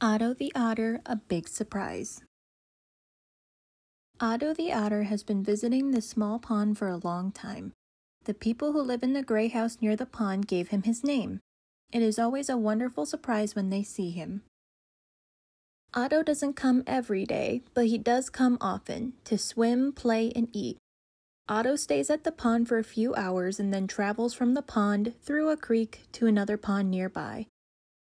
Otto the Otter, a big surprise. Otto the Otter has been visiting this small pond for a long time. The people who live in the gray house near the pond gave him his name. It is always a wonderful surprise when they see him. Otto doesn't come every day, but he does come often to swim, play, and eat. Otto stays at the pond for a few hours and then travels from the pond through a creek to another pond nearby.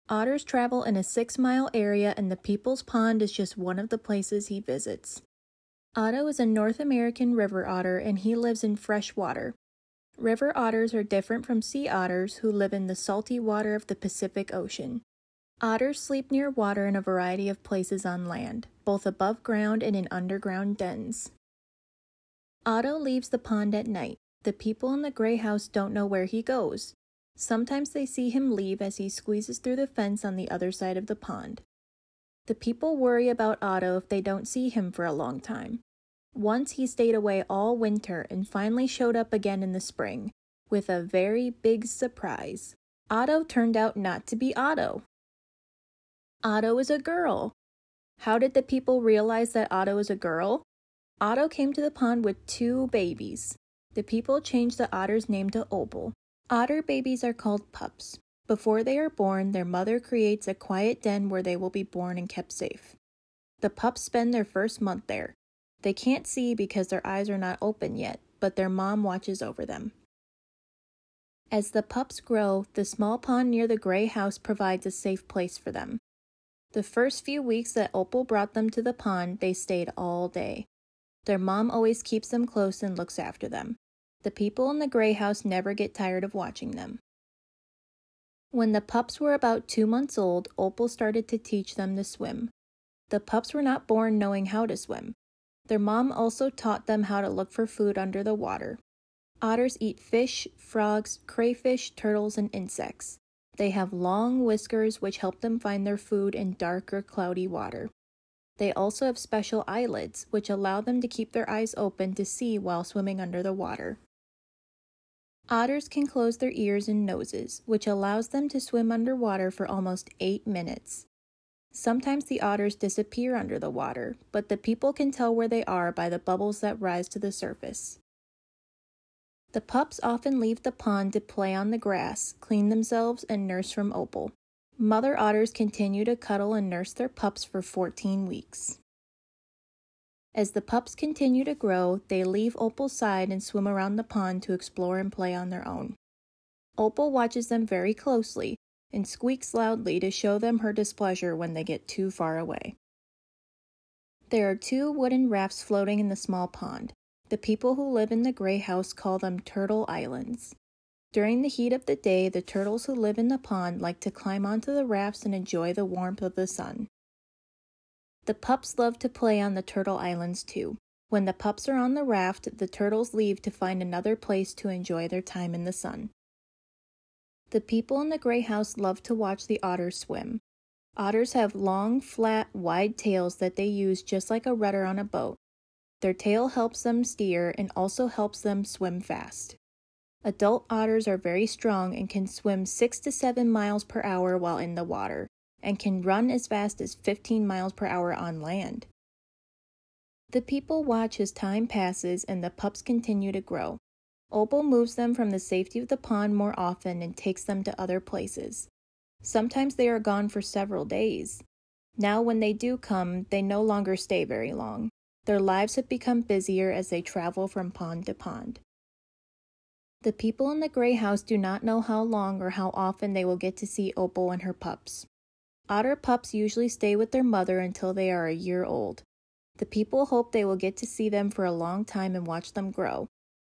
Otters travel in a six mile area, and the People's Pond is just one of the places he visits. Otto is a North American river otter and he lives in fresh water. River otters are different from sea otters who live in the salty water of the Pacific Ocean. Otters sleep near water in a variety of places on land, both above ground and in underground dens. Otto leaves the pond at night. The people in the gray house don't know where he goes. Sometimes they see him leave as he squeezes through the fence on the other side of the pond. The people worry about Otto if they don't see him for a long time. Once he stayed away all winter and finally showed up again in the spring with a very big surprise. Otto turned out not to be Otto. Otto is a girl. How did the people realize that Otto is a girl? Otto came to the pond with two babies. The people changed the otter's name to Opal. Otter babies are called pups. Before they are born, their mother creates a quiet den where they will be born and kept safe. The pups spend their first month there. They can't see because their eyes are not open yet, but their mom watches over them. As the pups grow, the small pond near the gray house provides a safe place for them. The first few weeks that Opal brought them to the pond, they stayed all day. Their mom always keeps them close and looks after them. The people in the gray house never get tired of watching them. When the pups were about two months old, Opal started to teach them to swim. The pups were not born knowing how to swim. Their mom also taught them how to look for food under the water. Otters eat fish, frogs, crayfish, turtles, and insects. They have long whiskers which help them find their food in dark or cloudy water. They also have special eyelids which allow them to keep their eyes open to see while swimming under the water. Otters can close their ears and noses, which allows them to swim underwater for almost eight minutes. Sometimes the otters disappear under the water, but the people can tell where they are by the bubbles that rise to the surface. The pups often leave the pond to play on the grass, clean themselves, and nurse from Opal. Mother otters continue to cuddle and nurse their pups for 14 weeks. As the pups continue to grow, they leave Opal's side and swim around the pond to explore and play on their own. Opal watches them very closely and squeaks loudly to show them her displeasure when they get too far away. There are two wooden rafts floating in the small pond. The people who live in the gray house call them Turtle Islands. During the heat of the day, the turtles who live in the pond like to climb onto the rafts and enjoy the warmth of the sun. The pups love to play on the Turtle Islands too. When the pups are on the raft, the turtles leave to find another place to enjoy their time in the sun. The people in the gray house love to watch the otters swim. Otters have long, flat, wide tails that they use just like a rudder on a boat. Their tail helps them steer and also helps them swim fast. Adult otters are very strong and can swim 6 to 7 miles per hour while in the water and can run as fast as 15 miles per hour on land. The people watch as time passes and the pups continue to grow. Opal moves them from the safety of the pond more often and takes them to other places. Sometimes they are gone for several days. Now, when they do come, they no longer stay very long. Their lives have become busier as they travel from pond to pond. The people in the gray house do not know how long or how often they will get to see Opal and her pups. Otter pups usually stay with their mother until they are a year old. The people hope they will get to see them for a long time and watch them grow.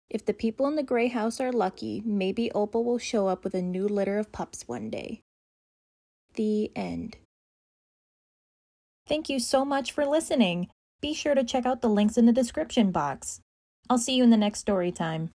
If the people in the gray house are lucky, maybe Opal will show up with a new litter of pups one day. The end. Thank you so much for listening. Be sure to check out the links in the description box. I'll see you in the next story time.